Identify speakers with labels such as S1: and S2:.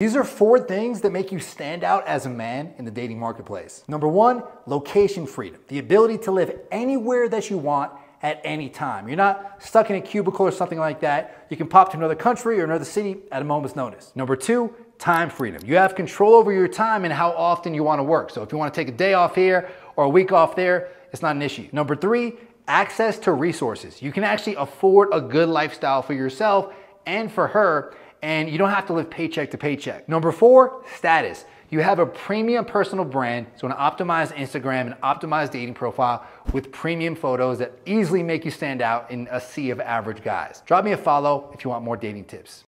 S1: These are four things that make you stand out as a man in the dating marketplace. Number one, location freedom. The ability to live anywhere that you want at any time. You're not stuck in a cubicle or something like that. You can pop to another country or another city at a moment's notice. Number two, time freedom. You have control over your time and how often you want to work. So if you want to take a day off here or a week off there, it's not an issue. Number three, access to resources. You can actually afford a good lifestyle for yourself and for her and you don't have to live paycheck to paycheck. Number four, status. You have a premium personal brand, so an optimized Instagram and optimized dating profile with premium photos that easily make you stand out in a sea of average guys. Drop me a follow if you want more dating tips.